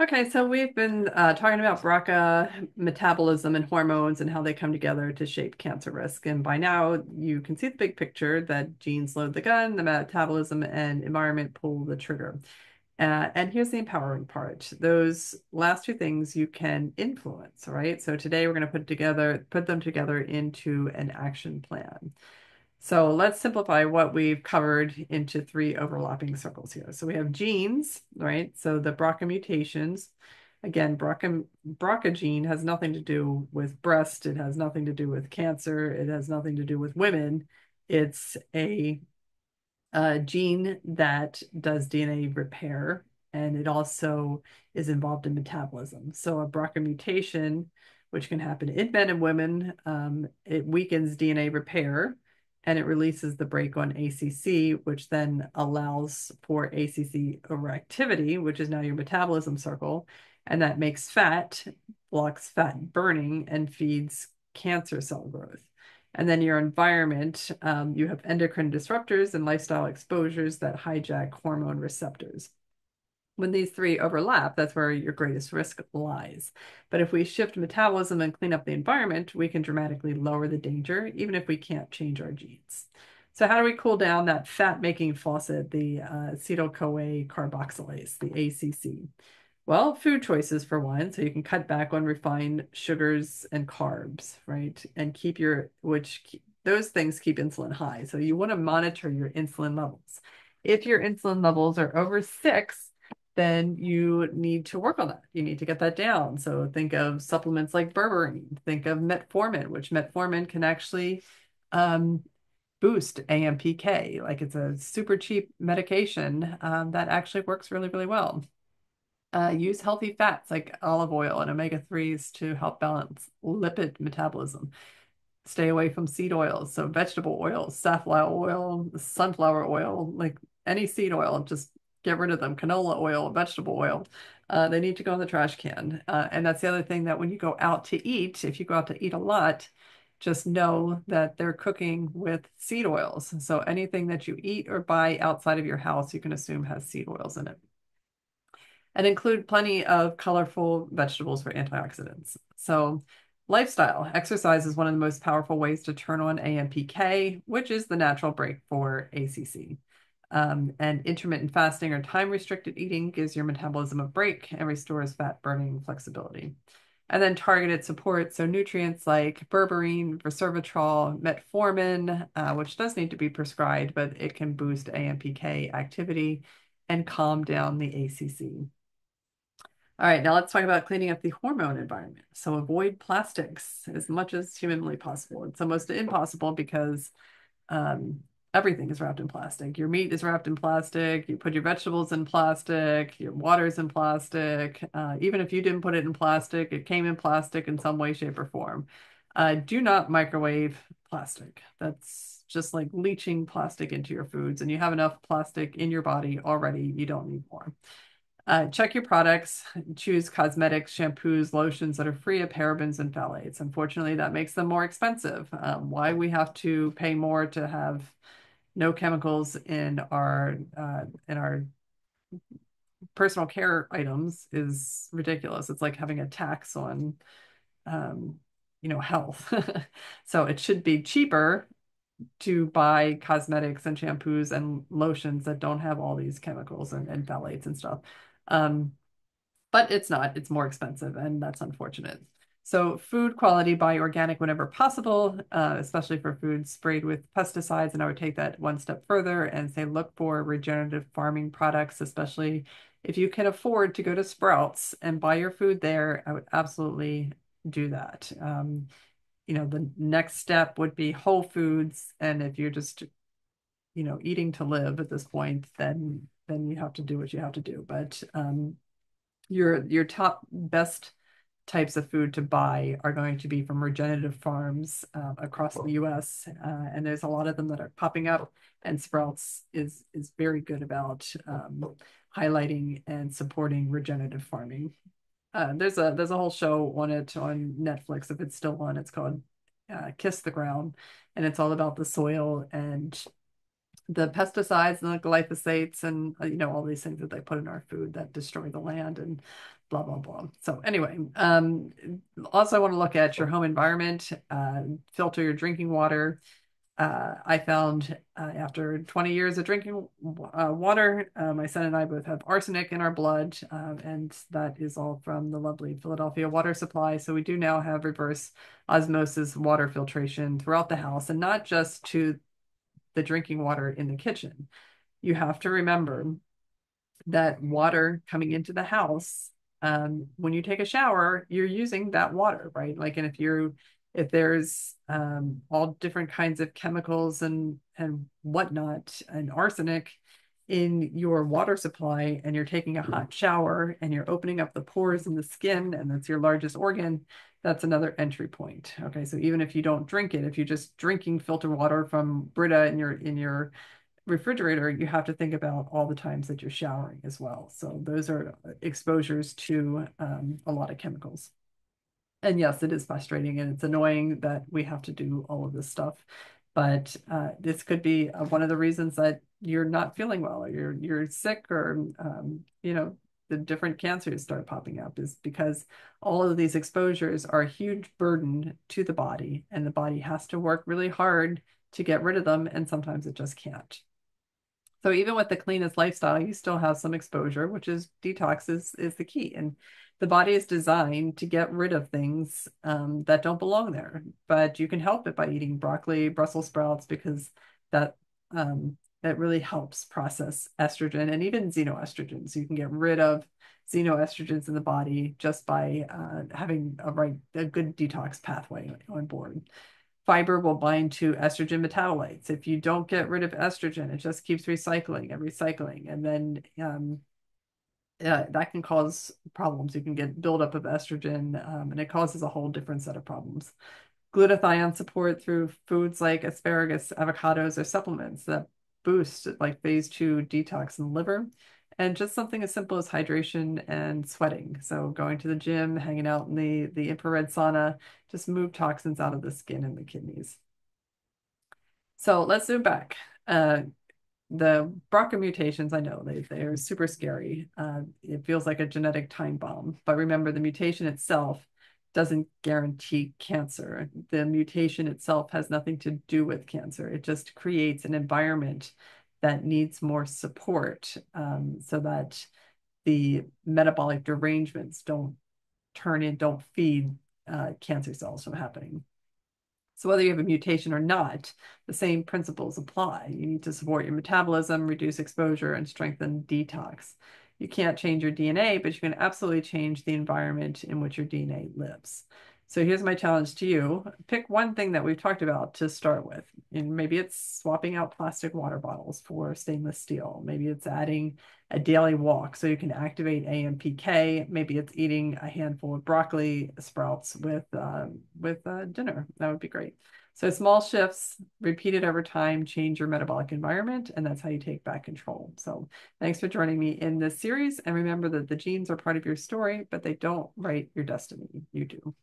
Okay, so we've been uh, talking about BRCA metabolism and hormones and how they come together to shape cancer risk. And by now, you can see the big picture that genes load the gun, the metabolism and environment pull the trigger. Uh, and here's the empowering part. Those last two things you can influence, right? So today we're going to put together, put them together into an action plan. So let's simplify what we've covered into three overlapping circles here. So we have genes, right? So the BRCA mutations, again, BRCA, BRCA gene has nothing to do with breast. It has nothing to do with cancer. It has nothing to do with women. It's a, a gene that does DNA repair, and it also is involved in metabolism. So a BRCA mutation, which can happen in men and women, um, it weakens DNA repair and it releases the brake on ACC, which then allows for ACC overactivity, which is now your metabolism circle. And that makes fat, blocks fat burning, and feeds cancer cell growth. And then your environment, um, you have endocrine disruptors and lifestyle exposures that hijack hormone receptors when these three overlap, that's where your greatest risk lies. But if we shift metabolism and clean up the environment, we can dramatically lower the danger, even if we can't change our genes. So how do we cool down that fat-making faucet, the uh, acetyl-CoA carboxylase, the ACC? Well, food choices for one, so you can cut back on refined sugars and carbs, right? And keep your, which those things keep insulin high. So you want to monitor your insulin levels. If your insulin levels are over six, then you need to work on that. You need to get that down. So think of supplements like berberine, think of metformin, which metformin can actually um, boost AMPK. Like it's a super cheap medication um, that actually works really, really well. Uh, use healthy fats like olive oil and omega 3s to help balance lipid metabolism. Stay away from seed oils. So vegetable oil, safflower oil, sunflower oil, like any seed oil, just get rid of them. Canola oil, vegetable oil, uh, they need to go in the trash can. Uh, and that's the other thing that when you go out to eat, if you go out to eat a lot, just know that they're cooking with seed oils. So anything that you eat or buy outside of your house, you can assume has seed oils in it. And include plenty of colorful vegetables for antioxidants. So lifestyle, exercise is one of the most powerful ways to turn on AMPK, which is the natural brake for ACC. Um, and intermittent fasting or time restricted eating gives your metabolism a break and restores fat burning flexibility. And then targeted support, so nutrients like berberine, resveratrol, metformin, uh, which does need to be prescribed, but it can boost AMPK activity and calm down the ACC. All right, now let's talk about cleaning up the hormone environment. So avoid plastics as much as humanly possible. It's almost impossible because um, everything is wrapped in plastic. Your meat is wrapped in plastic. You put your vegetables in plastic. Your water is in plastic. Uh, even if you didn't put it in plastic, it came in plastic in some way, shape, or form. Uh, do not microwave plastic. That's just like leaching plastic into your foods, and you have enough plastic in your body already. You don't need more. Uh, check your products. Choose cosmetics, shampoos, lotions that are free of parabens and phthalates. Unfortunately, that makes them more expensive. Um, why we have to pay more to have no chemicals in our uh, in our personal care items is ridiculous. It's like having a tax on um, you know health. so it should be cheaper to buy cosmetics and shampoos and lotions that don't have all these chemicals and, and phthalates and stuff. Um, but it's not, it's more expensive, and that's unfortunate. So food quality, buy organic whenever possible, uh, especially for food sprayed with pesticides. And I would take that one step further and say look for regenerative farming products, especially if you can afford to go to Sprouts and buy your food there. I would absolutely do that. Um, you know, the next step would be Whole Foods, and if you're just, you know, eating to live at this point, then then you have to do what you have to do. But um, your your top best types of food to buy are going to be from regenerative farms uh, across the U.S. Uh, and there's a lot of them that are popping up. And Sprouts is is very good about um, highlighting and supporting regenerative farming. Uh, there's a there's a whole show on it on Netflix if it's still on. It's called uh, Kiss the Ground, and it's all about the soil and the pesticides and the glyphosates and uh, you know all these things that they put in our food that destroy the land and blah blah blah. So anyway, um, also I want to look at your home environment, uh, filter your drinking water. Uh, I found uh, after 20 years of drinking uh, water, uh, my son and I both have arsenic in our blood, um, and that is all from the lovely Philadelphia water supply. So we do now have reverse osmosis water filtration throughout the house, and not just to the drinking water in the kitchen. You have to remember that water coming into the house, um, when you take a shower, you're using that water, right? Like, and if you're if there's um, all different kinds of chemicals and and whatnot and arsenic in your water supply and you're taking a hot shower and you're opening up the pores in the skin and that's your largest organ that's another entry point. Okay, so even if you don't drink it, if you're just drinking filter water from Brita in your in your refrigerator, you have to think about all the times that you're showering as well. So those are exposures to um, a lot of chemicals. And yes, it is frustrating and it's annoying that we have to do all of this stuff. But uh, this could be uh, one of the reasons that you're not feeling well or you're you're sick or um, you know the different cancers start popping up is because all of these exposures are a huge burden to the body and the body has to work really hard to get rid of them and sometimes it just can't. So even with the cleanest lifestyle, you still have some exposure, which is detox is, is the key. And the body is designed to get rid of things um, that don't belong there. But you can help it by eating broccoli, Brussels sprouts, because that um, that really helps process estrogen and even xenoestrogens. You can get rid of xenoestrogens in the body just by uh, having a right a good detox pathway on board. Fiber will bind to estrogen metabolites. If you don't get rid of estrogen, it just keeps recycling and recycling, and then um, uh, that can cause problems. You can get buildup of estrogen, um, and it causes a whole different set of problems. Glutathione support through foods like asparagus, avocados, or supplements that boost like phase two detox in the liver and just something as simple as hydration and sweating. So going to the gym, hanging out in the, the infrared sauna, just move toxins out of the skin and the kidneys. So let's zoom back. Uh, the BRCA mutations, I know they, they are super scary. Uh, it feels like a genetic time bomb, but remember the mutation itself doesn't guarantee cancer. The mutation itself has nothing to do with cancer. It just creates an environment that needs more support um, so that the metabolic derangements don't turn in, don't feed uh, cancer cells from happening. So whether you have a mutation or not, the same principles apply. You need to support your metabolism, reduce exposure, and strengthen detox. You can't change your DNA, but you can absolutely change the environment in which your DNA lives. So here's my challenge to you. Pick one thing that we've talked about to start with. And maybe it's swapping out plastic water bottles for stainless steel. Maybe it's adding a daily walk so you can activate AMPK. Maybe it's eating a handful of broccoli sprouts with, uh, with uh, dinner. That would be great. So small shifts repeated over time change your metabolic environment, and that's how you take back control. So thanks for joining me in this series. And remember that the genes are part of your story, but they don't write your destiny. You do.